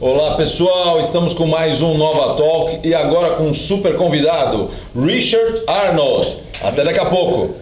Olá pessoal, estamos com mais um Nova Talk e agora com um super convidado, Richard Arnold. Até daqui a pouco.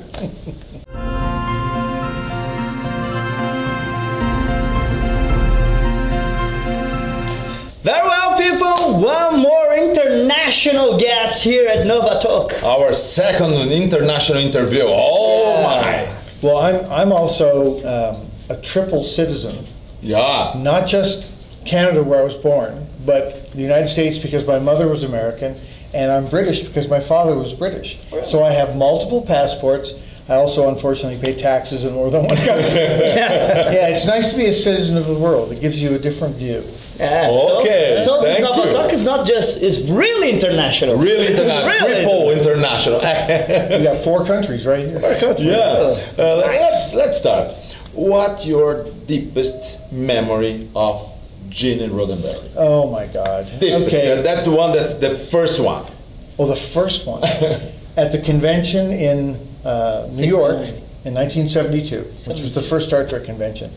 Very well, people. One more international guest here at Nova Talk. Our second international interview. Oh my. Well, I'm, I'm also um, a triple citizen, Yeah. not just Canada where I was born, but the United States because my mother was American, and I'm British because my father was British. So I have multiple passports. I also unfortunately pay taxes in more than one country. yeah, it's nice to be a citizen of the world. It gives you a different view. Yeah, so- Okay, So, this thank Nova you. Talk is not just, it's really international. Really international. really Triple international. We got four countries right here. yeah. Uh, let's let's start. What your deepest memory of Gene Roddenberry? Oh my God. Deepest. Okay. That, that one. That's the first one. Oh, the first one at the convention in uh, New York in 1972, which was the first Star Trek convention,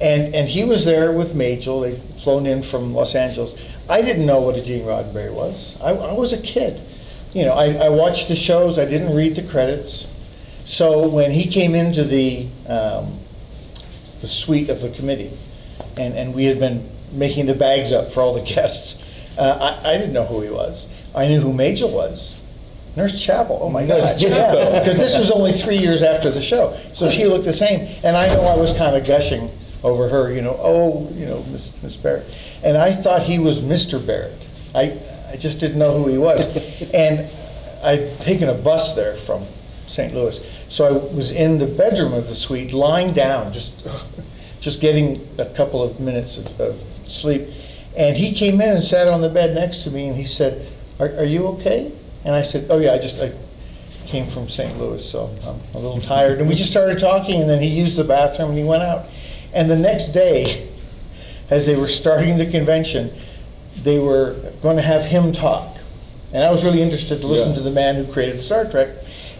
and and he was there with Majel. They'd flown in from Los Angeles. I didn't know what a Gene Roddenberry was. I, I was a kid. You know, I, I watched the shows. I didn't read the credits. So when he came into the um, the suite of the committee, and, and we had been making the bags up for all the guests. Uh, I, I didn't know who he was. I knew who Majel was. Nurse Chapel. Oh my Nurse God. Chapel. Because this was only three years after the show, so she looked the same. And I know I was kind of gushing over her. You know, oh, you know, Miss Miss Barrett. And I thought he was Mr. Barrett. I I just didn't know who he was. and I'd taken a bus there from St. Louis, so I was in the bedroom of the suite, lying down, just just getting a couple of minutes of, of sleep. And he came in and sat on the bed next to me, and he said, "Are, are you okay?" And I said, "Oh yeah, I just I came from St. Louis, so I'm a little tired." And we just started talking, and then he used the bathroom and he went out. And the next day, as they were starting the convention, they were going to have him talk. And I was really interested to listen Yeah. to the man who created Star Trek.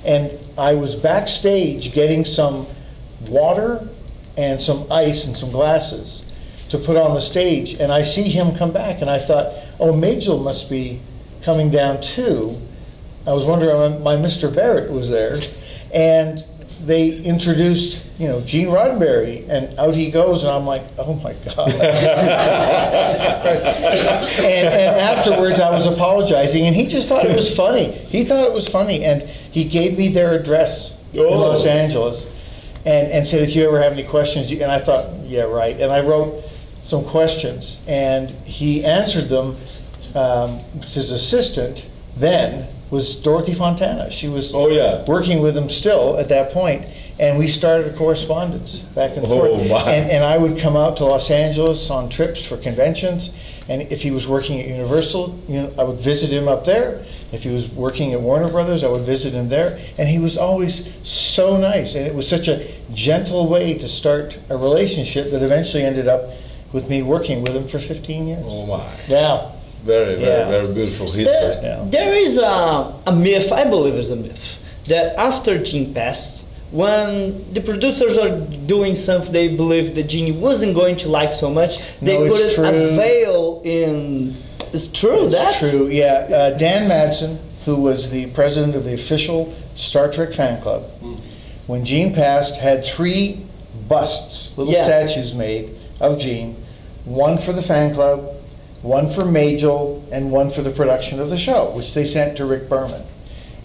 And I was backstage getting some water and some ice and some glasses to put on the stage. And I see him come back, and I thought, oh, Majel must be coming down too. I was wondering, my Mr. Barrett was there. And they introduced, you know, Gene Roddenberry, and out he goes, and I'm like, oh my God. and, and afterwards, I was apologizing, and he just thought it was funny. He thought it was funny, and he gave me their address in Oh. Los Angeles, and, and said, if you ever have any questions, you, and I thought, yeah, right. And I wrote some questions, and he answered them. Um, his assistant then was Dorothy Fontana. She was Oh, yeah. working with him still at that point, and we started a correspondence back and Oh, forth. my. And, and I would come out to Los Angeles on trips for conventions, and if he was working at Universal, you know, I would visit him up there. If he was working at Warner Brothers, I would visit him there, and he was always so nice, and it was such a gentle way to start a relationship that eventually ended up with me working with him for 15 years. Oh my. Yeah. Very, very, Yeah. very beautiful history. There, Yeah. there is a, a myth, I believe it's a myth, that after Gene passed, when the producers are doing something they believe that Gene wasn't going to like so much, they No, put it's a veil in. It's true, It's that's true, yeah. Uh, Dan Madsen, who was the president of the official Star Trek fan club, when Gene passed, had three busts, little Yeah. statues made of Gene, one for the fan club, one for Majel, and one for the production of the show, which they sent to Rick Berman.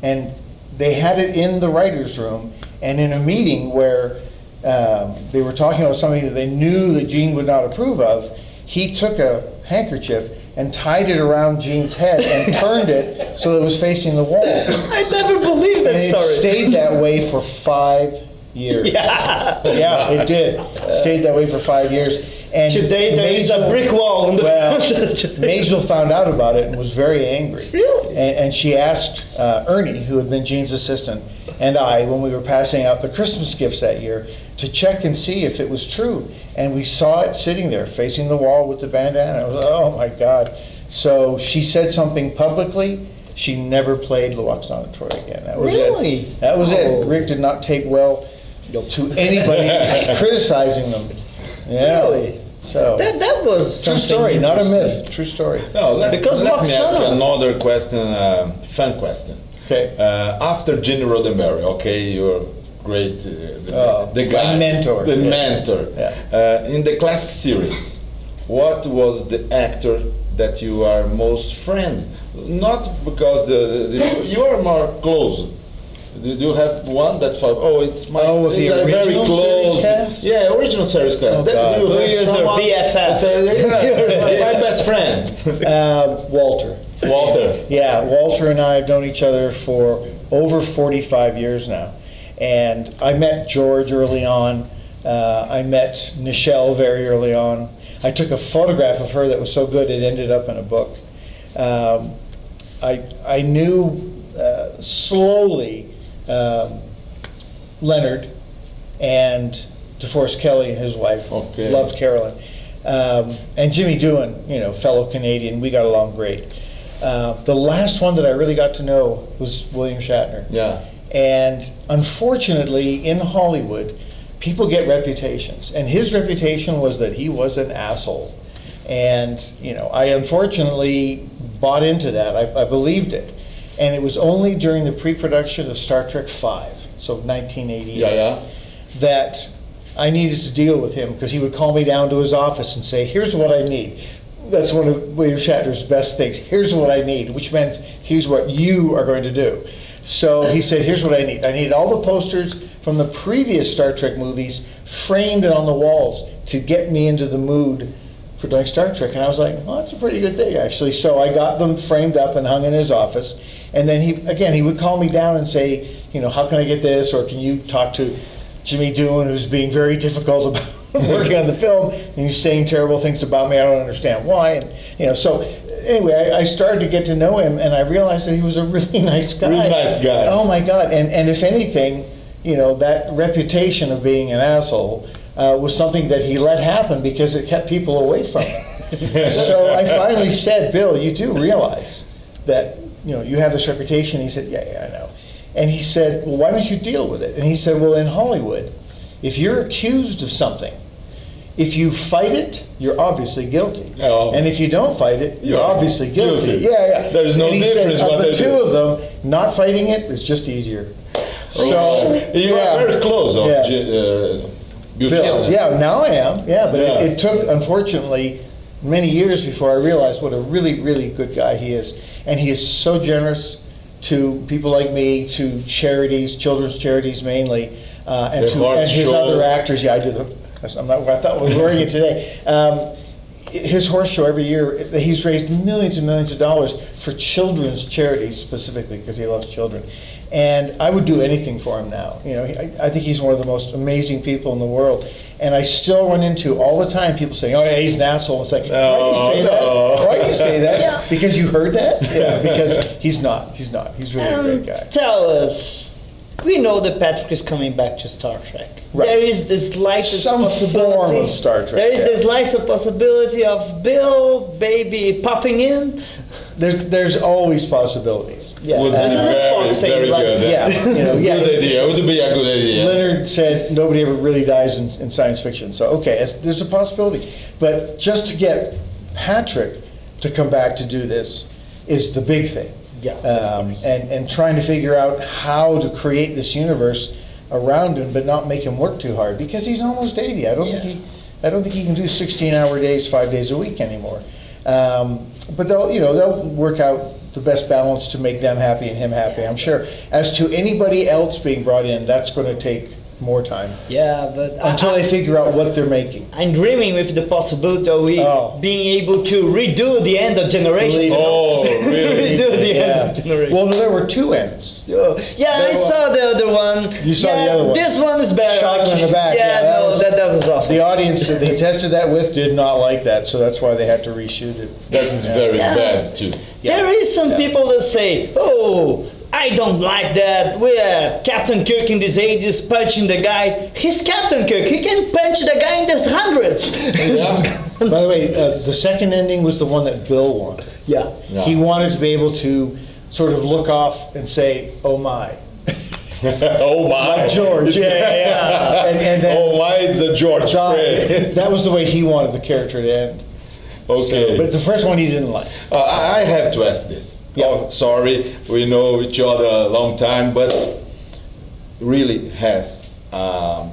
And they had it in the writer's room, and in a meeting where um, they were talking about something that they knew that Gene would not approve of, he took a handkerchief and tied it around Gene's head and turned it so that it was facing the wall. I never believed that And it story. stayed that way for five years. Yeah. Yeah, it did. Stayed that way for five years. And Today there is a brick wall in the Well. Majel found out about it and was very angry. Really? And, and she asked uh, Ernie, who had been Gene's assistant, and I, when we were passing out the Christmas gifts that year, to check and see if it was true. And we saw it sitting there facing the wall with the bandana. I was like, oh my God. So she said something publicly. She never played Lwaxana Troi again. That was Really? it. That was Oh. it. Rick did not take well to anybody criticizing them. Yeah. Really? So That, that was true story, not a myth. True story. No, let, Because let me ask another question, uh, fun question. Okay. Uh, after Gene Roddenberry, okay, you're great, uh, the, Oh, the my guy, mentor. the Yeah. mentor. Yeah. Uh, in the classic series, what was the actor that you are most friend? Not because the, the, the you are more close. Do you have one that thought, oh, it's my Oh, the it's very original close, series cast? yeah, original series cast. Oh, That- do you Who have is someone BFF? yeah, my best friend, Uh, Walter. Walter. Yeah, Walter and I have known each other for over 45 years now. And I met George early on. Uh, I met Nichelle very early on. I took a photograph of her that was so good it ended up in a book. Um, I, I knew uh, slowly um, Leonard and DeForest Kelley and his wife. Okay. Loved Carolyn. Um, and Jimmy Doohan, you know, fellow Canadian, we got along great. Uh, the last one that I really got to know was William Shatner. Yeah. And unfortunately, in Hollywood, people get reputations. And his reputation was that he was an asshole. And, you know, I unfortunately bought into that. I, I believed it. And it was only during the pre production of Star Trek V, so 1988, Yeah, yeah. that I needed to deal with him because he would call me down to his office and say, Here's what I need. That's one of William Shatner's best things. Here's what I need, which meant here's what you are going to do. So he said, Here's what I need. I need all the posters from the previous Star Trek movies framed and on the walls to get me into the mood for doing Star Trek. And I was like, Well, that's a pretty good thing, actually. So I got them framed up and hung in his office. And then he, again, he would call me down and say, You know, how can I get this? Or can you talk to Jimmy Doohan, who's being very difficult about working on the film, and he's saying terrible things about me. I don't understand why. And you know, so anyway, I, I started to get to know him, and I realized that he was a really nice guy. Really nice guy. Oh my God! And and if anything, you know, that reputation of being an asshole uh, was something that he let happen because it kept people away from him. so I finally said, Bill, you do realize that you know you have this reputation. He said, Yeah, yeah, I know. And he said, Well, why don't you deal with it? And he said, Well, in Hollywood, if you're accused of something, if you fight it, you're obviously guilty. Oh. And if you don't fight it, you're You're obviously guilty. guilty. Yeah, yeah. There's no difference Said, of the two do. of them, not fighting it is just easier. So you yeah. are very close of Yeah. Uh, Bill, yeah, now I am. Yeah, but Yeah. It, it took, unfortunately, many years before I realized what a really, really good guy he is. And he is so generous to people like me, to charities, children's charities mainly, uh, and to and his show. other actors. Yeah, I do the. I'm not. I thought I was wearing it today. Um, his horse show every year, he's raised millions and millions of dollars for children's charities specifically because he loves children. And I would do anything for him now. You know, I, I think he's one of the most amazing people in the world. And I still run into all the time people saying, "Oh yeah, he's an asshole." It's like, why do you say No, that? Why do you say that? Yeah. Because you heard that? Yeah, because he's not. He's not. He's really a Um, great guy. Tell us. We know that Patrick is coming back to Star Trek. Right. There is this slightest Some possibility. form of Star Trek, There is yeah. the slightest possibility of Bill, baby, popping in. There's, there's always possibilities. Yeah, Would this is a very, Spock saying, like, good. Yeah, you know, yeah. Good idea. Would be a good idea. Leonard said nobody ever really dies in, in science fiction. So, okay, it's- there's a possibility. But just to get Patrick to come back to do this is the big thing. Yes, of Um, and, and trying to figure out how to create this universe around him, but not make him work too hard because he's almost 80. I don't think he, I don't think he can do 16-hour days, five days a week anymore. Um, but they'll, you know, they'll work out the best balance to make them happy and him happy. I'm sure. As to anybody else being brought in, that's going to take more time Yeah, but until I, they figure out what they're making. I'm dreaming with the possibility of we Oh. being able to redo the end of generation. Believe. Oh, really? redo the end of generation. Well, there were two ends. Oh, yeah, I There saw the other one. You saw yeah, the other one. This one is better. Shot in the back. Yeah, Yeah, that was- that, that was awful. The audience that they tested that with did not like that, so that's why they had to reshoot it. That is Yeah. very Yeah. bad too. Yeah. There is some Yeah. people that say, "Oh, I don't like that. We uh, Captain Kirk in this age is punching the guy. He's Captain Kirk. He can punch the guy in the hundreds. Yeah. By the way, uh, the second ending was the one that Bill wanted. yeah. Yeah. He wanted to be able to sort of look off and say, "Oh my," oh my, George, yeah, yeah. And- and then- oh my, it's a George Frey. that was the way he wanted the character to end. Okay. So, but the first one he didn't like. Uh, I have to ask this. Yeah. Oh, sorry, we know each other a long time, but really has um,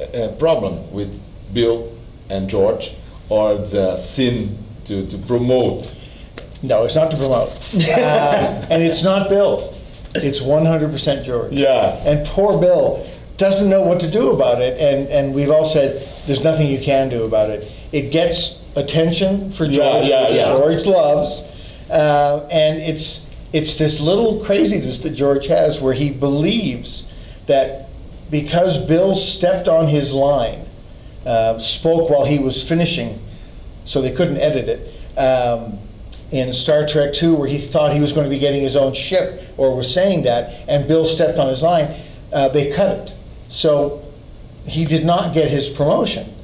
a a problem with Bill and George, or the sin to, to promote. No, it's not to promote. Uh, and it's not Bill. It's 100% George. Yeah. And poor Bill doesn't know what to do about it. And, and we've all said there's nothing you can do about it. It gets attention for George, yeah, which yeah. George loves. Uh, and it's, it's this little craziness that George has where he believes that because Bill stepped on his line, uh, spoke while he was finishing, so they couldn't edit it. Um, in Star Trek II, where he thought he was going to be getting his own ship, or was saying that, and Bill stepped on his line, uh, they cut it. So he did not get his promotion,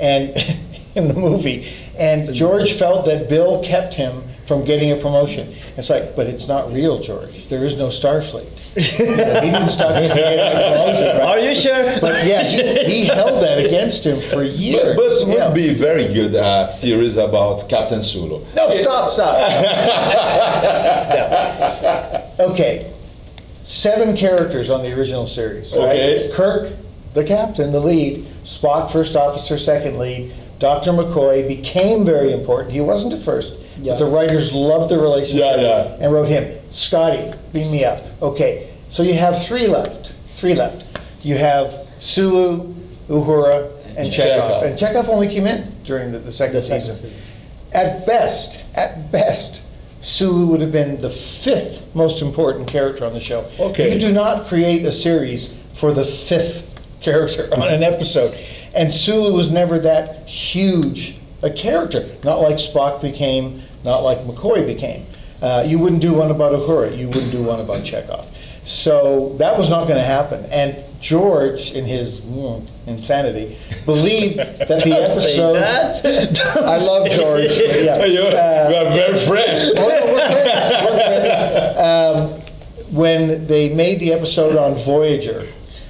and in the movie, and George felt that Bill kept him from getting a promotion. It's like, but it's not real, George. There is no Starfleet. You know, he didn't stop me from getting a promotion. Right? Are you sure? But yes, he, he held that against him for years. but it Yeah. would be a very good uh, series about Captain Sulu. No, stop, stop. Okay, seven characters on the original series. right? Okay. Kirk, the captain, the lead. Spock, first officer, second lead. Dr. McCoy became very important. He wasn't at first, Yeah. but the writers loved the relationship Yeah, yeah. and wrote him. Scotty, beam me up. Okay, so you have three left. Three left. You have Sulu, Uhura, and And Chekov. Chekov. And Chekov only came in during the, the second The second season. season. At best, at best, Sulu would have been the fifth most important character on the show. Okay. You do not create a series for the fifth character on an episode. And Sulu was never that huge a character, not like Spock became, not like McCoy became. Uh, you wouldn't do one about Uhura, you wouldn't do one about Chekov. So that was not going to happen. And George, in his mm, insanity, believed that the Say episode. that. I love George. but yeah. you, Uh, you are very friend. Oh, no, we're friends. We're friends. Um, when they made the episode on Voyager,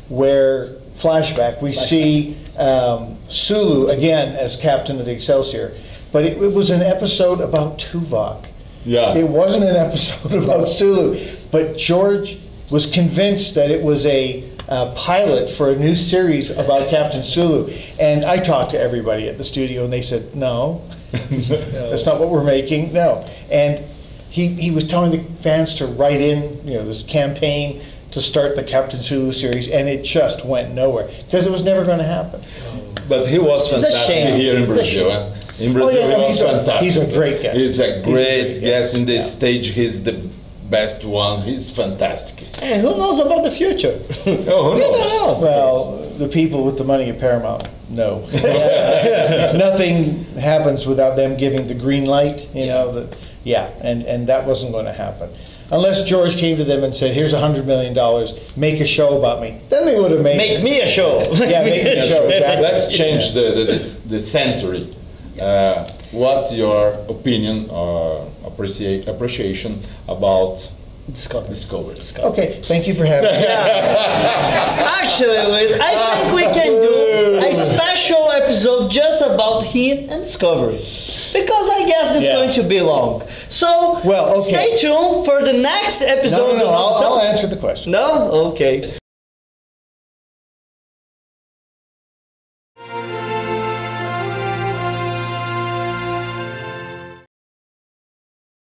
where flashback, we see um, Sulu again as captain of the Excelsior, but it, it was an episode about Tuvok. Yeah. It wasn't an episode about Sulu, but George was convinced that it was a uh, pilot for a new series about Captain Sulu. And I talked to everybody at the studio, and they said, no, that's not what we're making, no. And he, he was telling the fans to write in, you know, this campaign to start the Captain Sulu series, and it just went nowhere because it was never going to happen. But he was fantastic here in It's Brazil. eh? In Brazil, Oh, yeah, no, he was he's a- fantastic. he's a great guest. He's a He's a great, great guest. guest, in the yeah. stage. He's the best one. He's fantastic. And who knows about the future? Oh, who We knows? know. Well, the people with the money at Paramount, no. Nothing happens without them giving the green light, you know, the, yeah, and, and that wasn't going to happen. Unless George came to them and said, here's a hundred million dollars, make a show about me. Then they would have made Make it. me a show. Yeah, make me a show, exactly. Let's change the the, the, the century. Uh, what your opinion or appreciate appreciation about Discovery. Discovery? Okay, thank you for having me. Actually, Luiz, I think we can do a special episode just about him and Discovery. Because I guess this is Yeah. going to be long. So, Well, okay. stay tuned for the next episode. No, no, no, of- I'll, I'll answer the question. No? Okay.